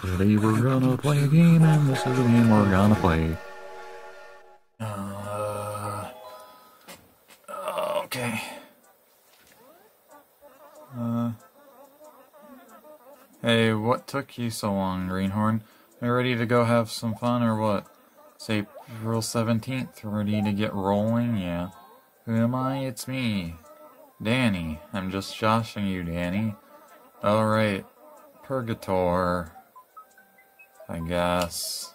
Today we're gonna play a game, and this is a game we're gonna play. Uh, okay. Uh, hey, what took you so long, Greenhorn? Are you ready to go have some fun, or what? It's April 17th, ready to get rolling? Yeah. Who am I? It's me. Danny. I'm just joshing you, Danny. Alright. Purgator. I guess.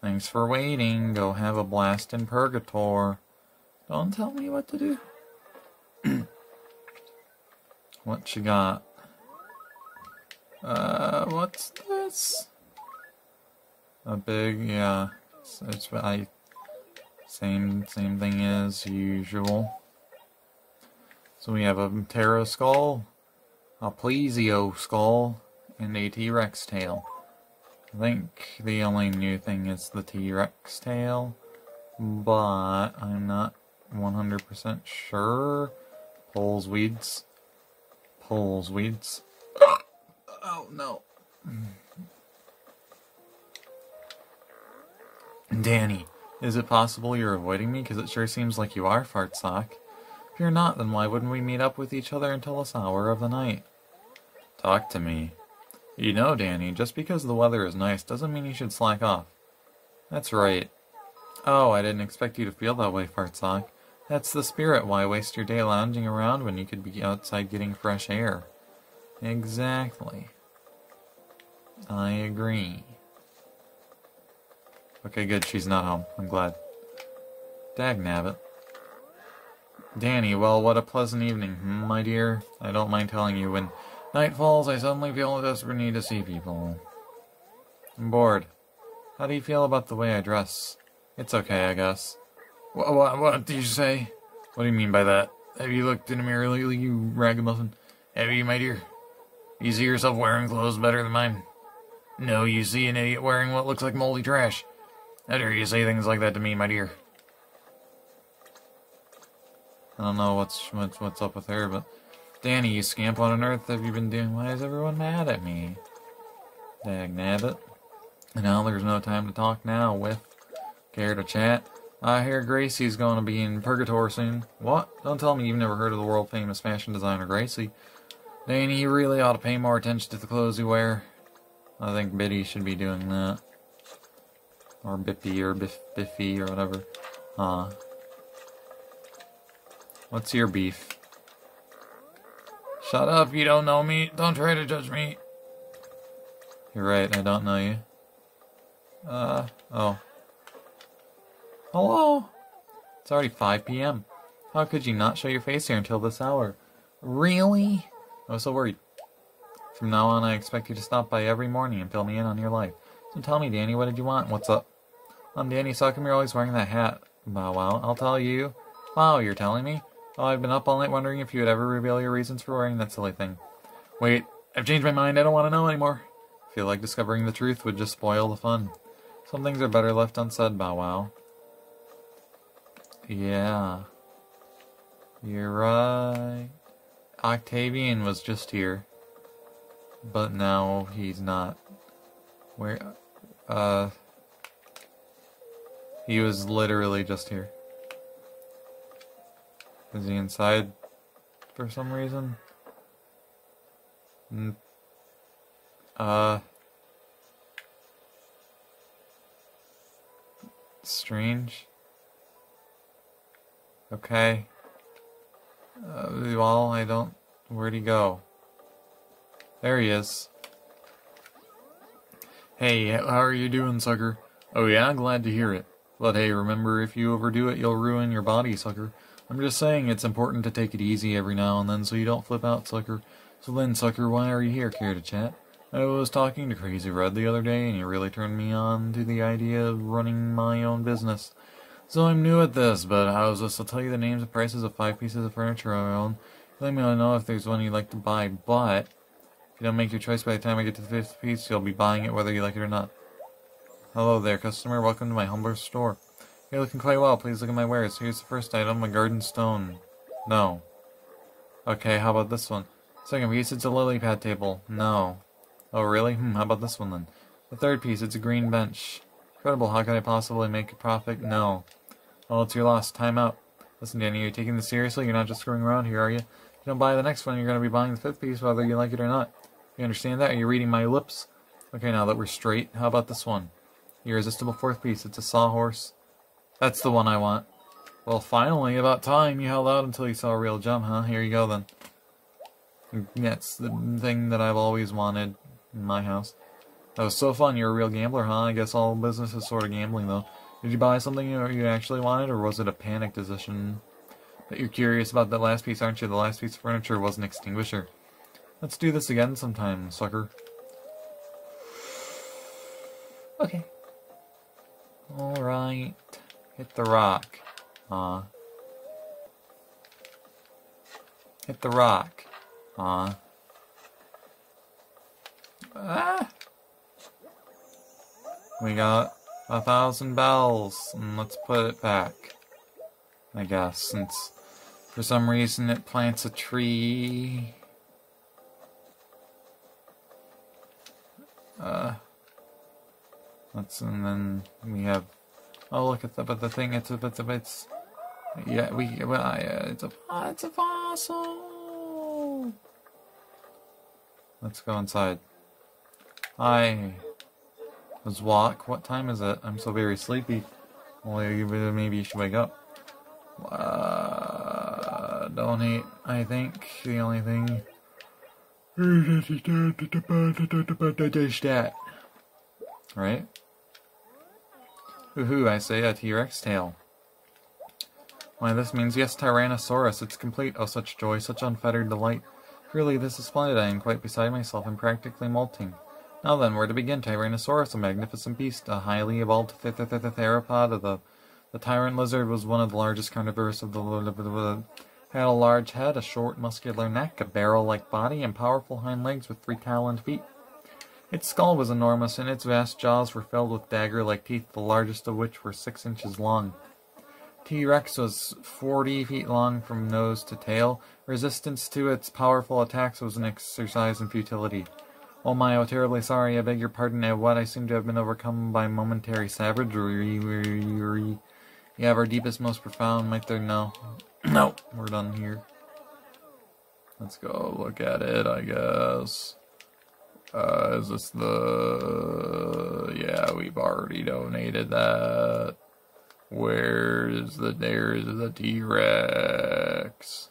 Thanks for waiting. Go have a blast in Purgator. Don't tell me what to do. what you got? Uh, what's this? A big, yeah. It's, it's I same same thing as usual. So we have a Ptera skull, a Plesio skull, and a T-Rex tail. I think the only new thing is the T-Rex tail, but I'm not 100% sure. Poles weeds. Poles weeds. Oh no. Danny, is it possible you're avoiding me? Because it sure seems like you are, Fartsock. If you're not, then why wouldn't we meet up with each other until this hour of the night? Talk to me. You know, Danny, just because the weather is nice doesn't mean you should slack off. That's right. Oh, I didn't expect you to feel that way, Fartsock. That's the spirit. Why waste your day lounging around when you could be outside getting fresh air? Exactly. I agree. Okay, good. She's not home. I'm glad. Dag nabbit. Danny, well, what a pleasant evening, hmm, my dear. I don't mind telling you, when night falls, I suddenly feel a desperate need to see people. I'm bored. How do you feel about the way I dress? It's okay, I guess. What, what, what did you say? What do you mean by that? Have you looked in the mirror lately, you ragamuffin? Have you, my dear? You see yourself wearing clothes better than mine? No, you see an idiot wearing what looks like moldy trash. How dare you say things like that to me, my dear? I don't know what's what's, what's up with her, but... Danny, you scamp on earth have you been doing? Why is everyone mad at me? Dag nabbit. And now there's no time to talk now with... Care to chat? I hear Gracie's going to be in Purgatory soon. What? Don't tell me you've never heard of the world-famous fashion designer Gracie. Danny, you really ought to pay more attention to the clothes you wear. I think Biddy should be doing that. Or Bippy or Biff Biffy or whatever. Uh, what's your beef? Shut up, you don't know me. Don't try to judge me. You're right, I don't know you. Uh, oh. Hello? It's already 5 p.m. How could you not show your face here until this hour? Really? I was so worried. From now on, I expect you to stop by every morning and fill me in on your life. So tell me, Danny, what did you want? What's up? I'm Danny, so come you're always wearing that hat? Wow, wow, I'll tell you. Wow, you're telling me? Oh, I've been up all night wondering if you would ever reveal your reasons for wearing that silly thing. Wait, I've changed my mind. I don't want to know anymore. Feel like discovering the truth would just spoil the fun. Some things are better left unsaid, Bow Wow. Yeah. You're right. Octavian was just here. But now he's not. Where? Uh. He was literally just here. Is he inside for some reason? Mm. Uh. Strange. Okay. Uh, well, I don't... Where'd he go? There he is. Hey, how are you doing, sucker? Oh yeah, glad to hear it. But hey, remember, if you overdo it, you'll ruin your body, sucker. I'm just saying it's important to take it easy every now and then so you don't flip out, sucker. So then, sucker, why are you here? Care to chat? I was talking to Crazy Redd the other day, and he really turned me on to the idea of running my own business. So I'm new at this, but I was just to tell you the names and prices of five pieces of furniture I own. Let me know if there's one you'd like to buy, but if you don't make your choice by the time I get to the fifth piece, you'll be buying it whether you like it or not. Hello there, customer. Welcome to my humble store. You're looking quite well. Please look at my wares. Here's the first item, a garden stone. No. Okay, how about this one? Second piece, it's a lily pad table. No. Oh, really? Hmm, how about this one then? The third piece, it's a green bench. Incredible, how could I possibly make a profit? No. Well, it's your loss. Time out. Listen, Danny, are you taking this seriously? You're not just screwing around here, are you? You don't buy the next one, you're going to be buying the fifth piece whether you like it or not. You understand that? Are you reading my lips? Okay, now that we're straight, how about this one? Irresistible fourth piece. It's a sawhorse. That's the one I want. Well, finally, about time you held out until you saw a real gem, huh? Here you go, then. That's the thing that I've always wanted in my house. That was so fun. You're a real gambler, huh? I guess all business is sort of gambling, though. Did you buy something you actually wanted, or was it a panic decision? But you're curious about that last piece, aren't you? The last piece of furniture was an extinguisher. Let's do this again sometime, sucker. Okay. Alright. Hit the rock. Uh. Hit the rock. Uh. Ah! We got a thousand bells, and let's put it back. I guess, since for some reason it plants a tree. Uh, let's, and then we have, oh look at the, but the thing, it's a, it's a, it's, yeah, we, well, yeah, it's a, it's a fossil! Let's go inside. Hi. Let's walk. What time is it? I'm so very sleepy. Well, maybe you should wake up. Uh, donate, I think. The only thing. Right? Woohoo, I say, a T-Rex tail. Why, this means yes, Tyrannosaurus. It's complete. Oh, such joy, such unfettered delight. Really, this is splendid. I am quite beside myself and practically molting. Now then, where to begin? Tyrannosaurus, a magnificent beast, a highly evolved th th th theropod. The, the tyrant lizard was one of the largest carnivores of the had a large head, a short muscular neck, a barrel-like body, and powerful hind legs with three taloned feet. Its skull was enormous, and its vast jaws were filled with dagger-like teeth, the largest of which were six inches long. T-Rex was 40 feet long from nose to tail. Resistance to its powerful attacks was an exercise in futility. Oh my, oh terribly sorry, I beg your pardon, at what I seem to have been overcome by momentary savagery. You have our deepest, most profound, might there no. no, we're done here. Let's go look at it, I guess. Uh, is this the... Yeah, we've already donated that. Where is the... There's the T-Rex.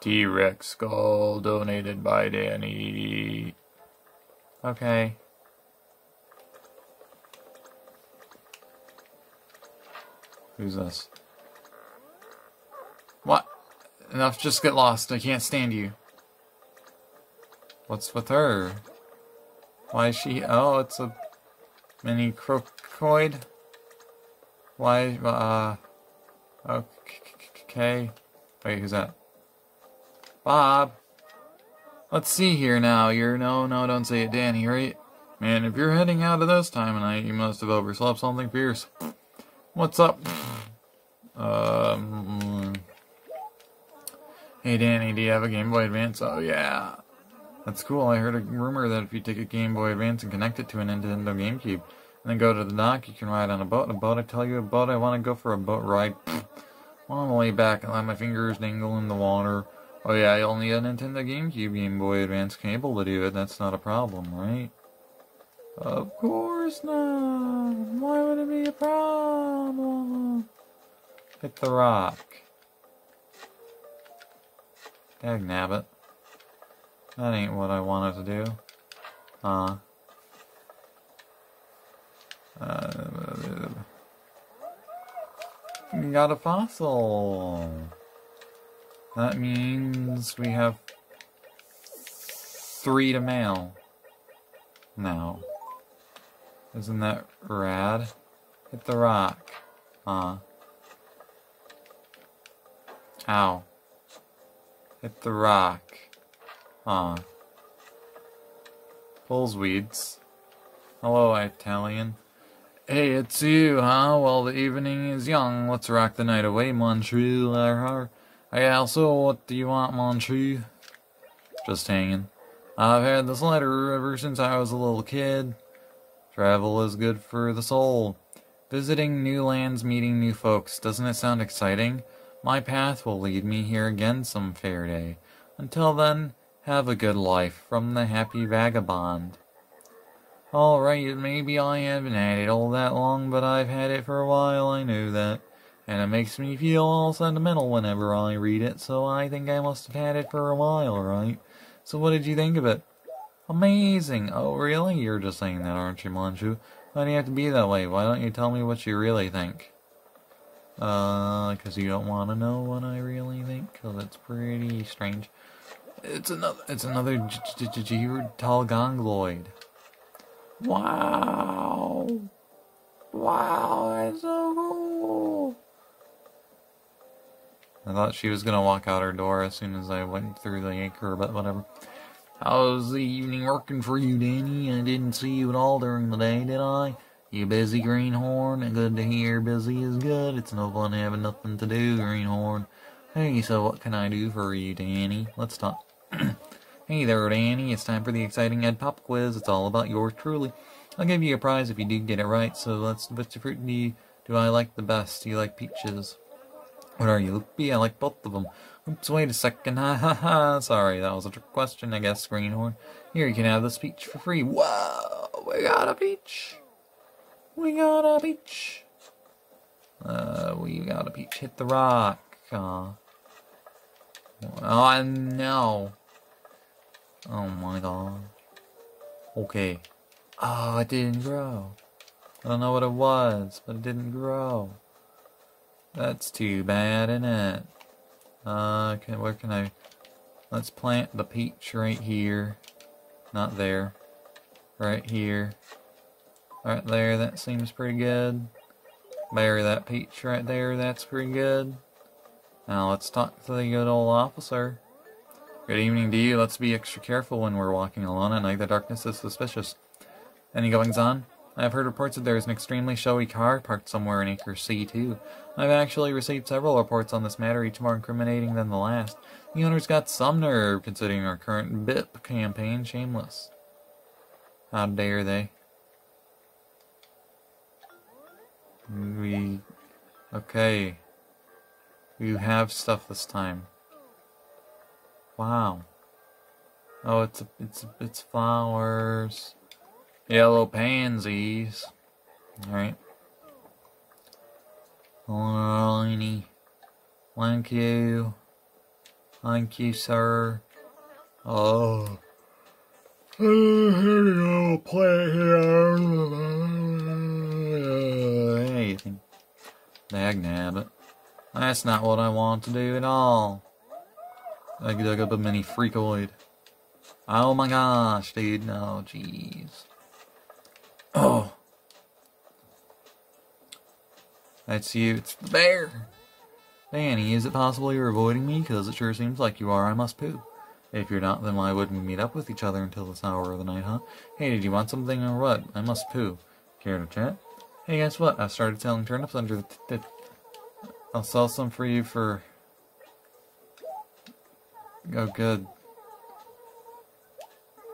T-Rex skull donated by Danny. Okay. Who's this? What? Enough, just get lost. I can't stand you. What's with her? Why is she... Oh, it's a mini croakoid? Why, uh... Okay. Wait, who's that? Bob. Let's see here now. You're no, no, don't say it, Danny, right? Man, if you're heading out at this time of night, you must have overslept something fierce. What's up? Um. Hey, Danny, do you have a Game Boy Advance? Oh, yeah. That's cool. I heard a rumor that if you take a Game Boy Advance and connect it to a Nintendo GameCube, and then go to the dock, you can ride on a boat. A boat, I tell you, a boat, I want to go for a boat ride. Well, I'm lay back and let my fingers dangle in the water. Oh yeah, I only need a Nintendo GameCube Game Boy Advance cable to do it. That's not a problem, right? Of course not. Why would it be a problem? Hit the rock. Dag nabbit. That ain't what I wanted to do. Huh? Uh, got a fossil. That means we have three to mail now. Isn't that rad? Hit the rock. Huh. Ow. Hit the rock. Huh. Pulls weeds. Hello, Italian. Hey, it's you, huh? Well, the evening is young. Let's rock the night away, Montreal. Hey, also, what do you want, Manchu? Just hanging. I've had this letter ever since I was a little kid. Travel is good for the soul. Visiting new lands, meeting new folks. Doesn't it sound exciting? My path will lead me here again some fair day. Until then, have a good life from the happy vagabond. Alright, maybe I haven't had it all that long, but I've had it for a while, I know that. And it makes me feel all sentimental whenever I read it, so I think I must have had it for a while, right? So what did you think of it? Amazing! Oh, really? You're just saying that, aren't you, Manchu? Why do you have to be that way? Why don't you tell me what you really think? Uh, because you don't want to know what I really think? Because it's pretty strange. It's another, it's another tall gongoid. Wow! Wow, that's so cool! I thought she was gonna walk out her door as soon as I went through the anchor, but whatever. How's the evening working for you, Danny? I didn't see you at all during the day, did I? You busy, Greenhorn? Good to hear busy is good. It's no fun having nothing to do, Greenhorn. Hey, so what can I do for you, Danny? Let's talk. Hey there, Danny. It's time for the exciting Ed Pop quiz. It's all about yours truly. I'll give you a prize if you do get it right, so let's, which fruit do, you, do I like the best? Do you like peaches? What are you, Loopy? I like both of them. Oops, wait a second. Ha ha ha. Sorry, that was a trick question, I guess, Greenhorn. Here, you can have this peach for free. Whoa! We got a peach! We got a peach! Uh, we got a peach. Hit the rock. Uh, oh, no. Oh my god. Okay. Oh, it didn't grow. I don't know what it was, but it didn't grow. That's too bad, isn't it? Uh, okay, where can I... Let's plant the peach right here. Not there. Right here. Right there, that seems pretty good. Bury that peach right there, that's pretty good. Now let's talk to the good old officer. Good evening to you. Let's be extra careful when we're walking alone at night. The darkness is suspicious. Any goings on? I've heard reports that there is an extremely showy car parked somewhere in Acre C2. I've actually received several reports on this matter, each more incriminating than the last. The owner's got some nerve, considering our current BIP campaign shameless. How dare they? We... Okay. You have stuff this time. Wow. Oh, it's a, it's it's flowers. Yellow pansies. Alright. Alrighty. Thank you. Thank you, sir. Oh. Here you go, play here. Anything. Dag nabbit. That's not what I want to do at all. I dug up a mini freakoid. Oh my gosh, dude. No, jeez. Oh. That's you. It's the bear. Danny, is it possible you're avoiding me? Because it sure seems like you are. I must poo. If you're not, then why wouldn't we meet up with each other until this hour of the night, huh? Hey, did you want something or what? I must poo. Care to chat? Hey, guess what? I started selling turnips under the... I'll sell some for you for... Oh, good.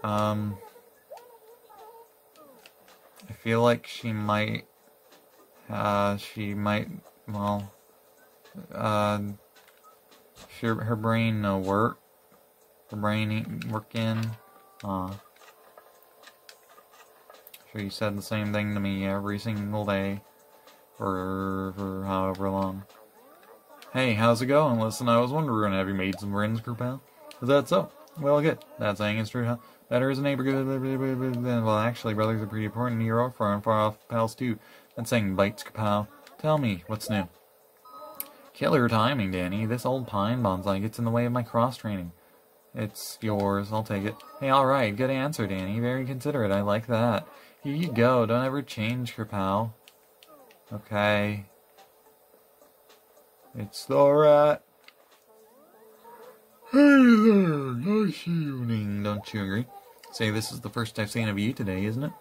Um... I feel like she might, uh, she might, well, uh, she, her brain no work, her brain ain't working, uh, she said the same thing to me every single day for, for however long. Hey, how's it going? Listen, I was wondering, have you made some friends, pal? Is that so? Well, good. That's saying it's true, huh? Better as a neighbor. Good Well, actually, brothers are pretty important. You're far and far off pals, too. That saying bites, kapow. Tell me, what's new? Killer timing, Danny. This old pine bonsai gets in the way of my cross-training. It's yours. I'll take it. Hey, alright. Good answer, Danny. Very considerate. I like that. Here you go. Don't ever change, Kerpow. Okay. It's the rat. Hey there. Nice evening. Don't you agree? Say, this is the first I've seen of you today, isn't it?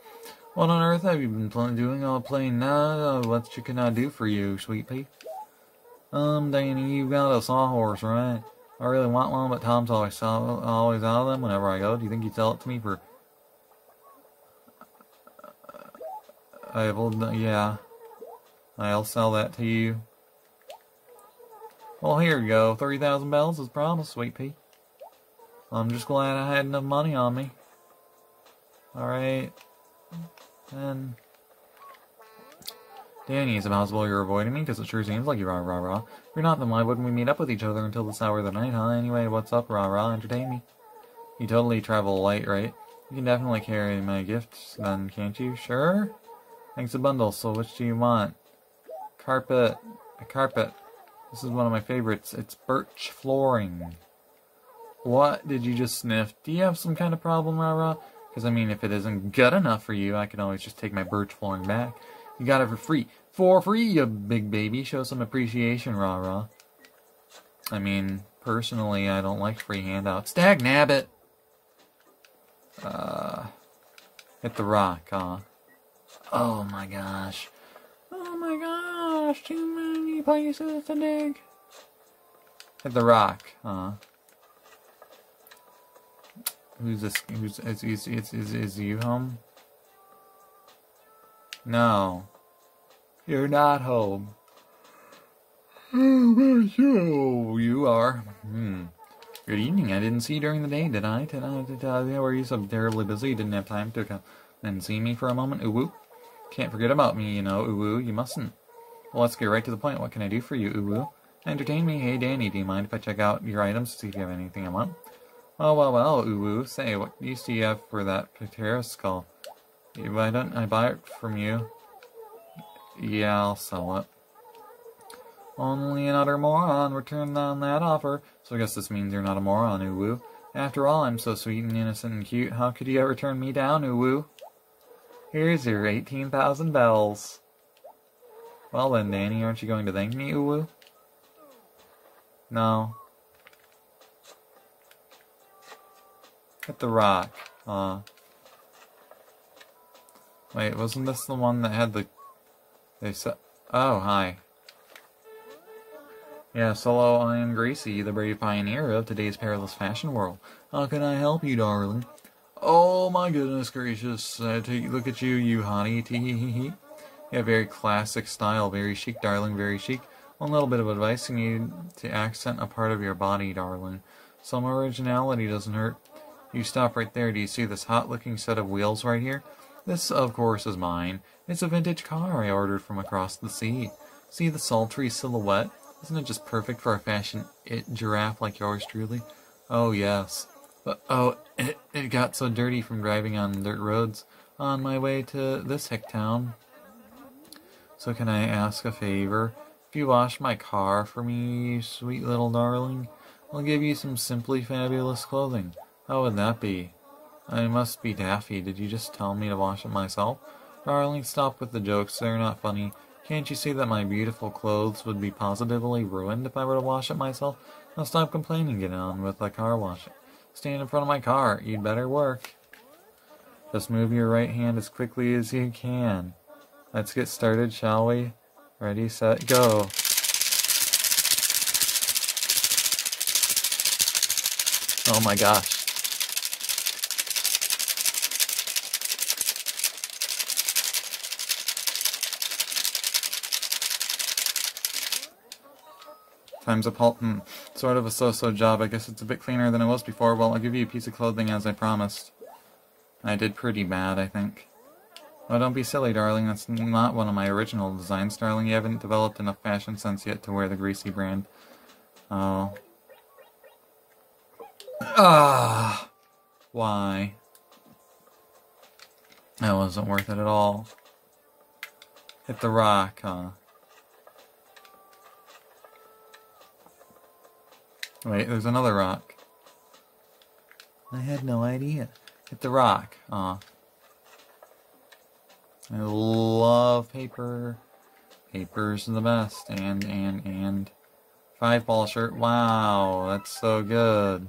What on earth have you been doing all playing now? Uh, what can I do for you, sweet pea? Um, Danny, you got a sawhorse, right? I really want one, but Tom's always always out of them whenever I go. Do you think you'd sell it to me for... I will, yeah. I'll sell that to you. Well, here you go. 3,000 bells as promised, sweet pea. I'm just glad I had enough money on me. Alright. And... Danny, is it possible you're avoiding me? Because it sure seems like you are, rah rah. If you're not, then why wouldn't we meet up with each other until this hour of the night, huh? Anyway, what's up, rah rah? Entertain me. You totally travel light, right? You can definitely carry my gifts, then, can't you? Sure? Thanks a bundle, so which do you want? Carpet. A carpet. This is one of my favorites. It's birch flooring. What did you just sniff? Do you have some kind of problem, rah? Because, I mean, if it isn't good enough for you, I can always just take my birch flooring back. You got it for free. For free, you big baby. Show some appreciation, rah. I mean, personally, I don't like free handouts. Dag nabbit! Uh, hit the rock, huh? Oh my gosh. Oh my gosh, too many places to dig. Hit the rock, huh? Who's this? Who's is is is is, is you home? No. You're not home. Oh, you are. Hmm. Good evening. I didn't see you during the day, did I? Did I? Did I? Were you so terribly busy you didn't have time to come and see me for a moment? Uwu? Can't forget about me, you know, Uwu. You mustn't. Well, let's get right to the point. What can I do for you, Uwu? Entertain me. Hey, Danny, do you mind if I check out your items to see if you have anything I want? Well, well, well, Uwu. Say, what use do you have for that Patera skull? Why don't I buy it from you? Yeah, I'll sell it. Only an utter moron returned on that offer, so I guess this means you're not a moron, Uwu. After all, I'm so sweet and innocent and cute, how could you ever turn me down, Uwu? Here's your 18,000 bells. Well then, Danny, aren't you going to thank me, Uwu? No. Hit the rock. Uh. Wait, wasn't this the one that had the... They said... Oh, hi. Yes, hello, I am Gracie, the brave pioneer of today's perilous fashion world. How can I help you, darling? Oh my goodness gracious, uh, take a look at you, you hottie, tee hee hee hee. Yeah, very classic style, very chic, darling, very chic. One little bit of advice you need to accent a part of your body, darling. Some originality doesn't hurt. You stop right there, do you see this hot-looking set of wheels right here? This, of course, is mine. It's a vintage car I ordered from across the sea. See the sultry silhouette? Isn't it just perfect for a fashion it giraffe like yours truly? Oh, yes. But, oh, it, it got so dirty from driving on dirt roads on my way to this hick town. So can I ask a favor? If you wash my car for me, sweet little darling, I'll give you some simply fabulous clothing. How would that be? I must be daffy. Did you just tell me to wash it myself? Darling, stop with the jokes. They're not funny. Can't you see that my beautiful clothes would be positively ruined if I were to wash it myself? Now stop complaining, get on with the car washing. Stand in front of my car. You'd better work. Just move your right hand as quickly as you can. Let's get started, shall we? Ready, set, go. Oh my gosh. Times a pulp. Hmm. Sort of a so-so job. I guess it's a bit cleaner than it was before. Well, I'll give you a piece of clothing as I promised. I did pretty bad, I think. Oh, don't be silly, darling. That's not one of my original designs, darling. You haven't developed enough fashion sense yet to wear the Gracie brand. Oh. Ah! Why? That wasn't worth it at all. Hit the rock, huh? Wait, there's another rock. I had no idea. Hit the rock. Aw. I love paper. Paper's the best. And, and, and. Five ball shirt. Wow, that's so good.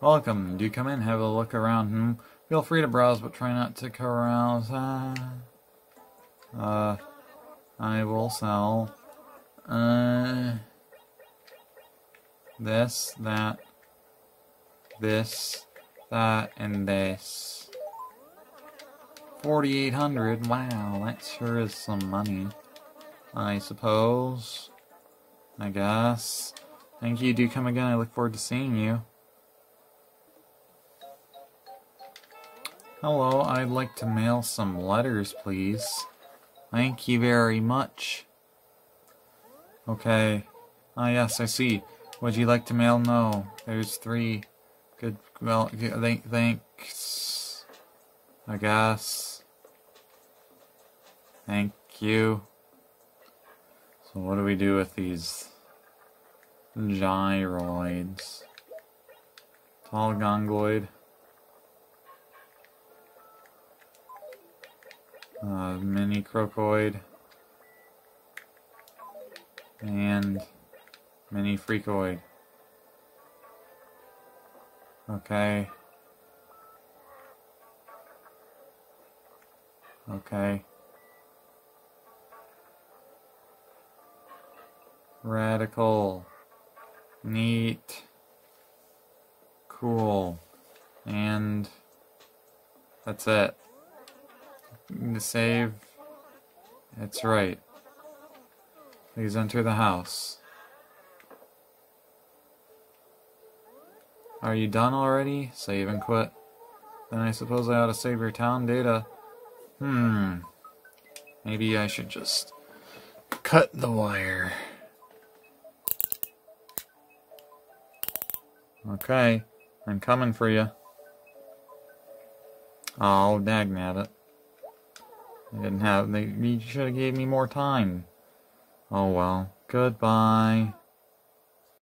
Welcome. Do come in, have a look around. Hmm? Feel free to browse, but try not to carouse. Ah. Uh, I will sell, uh, this, that, this, that, and this. 4,800, wow, that sure is some money. I suppose. I guess. Thank you, do come again, I look forward to seeing you. Hello, I'd like to mail some letters, please. Thank you very much. Okay. Ah, yes, I see. Would you like to mail? No. There's three. Well, th thanks. I guess. Thank you. So what do we do with these gyroids? Tall gongoid. uh, mini croakoid, and mini freakoid. Okay. Okay. Radical. Neat. Cool. And that's it to save. That's right. Please enter the house. Are you done already? Save and quit. Then I suppose I ought to save your town data. Hmm. Maybe I should just cut the wire. Okay. I'm coming for you. Oh, dag it. I didn't have, they, you should have gave me more time. Oh well. Goodbye.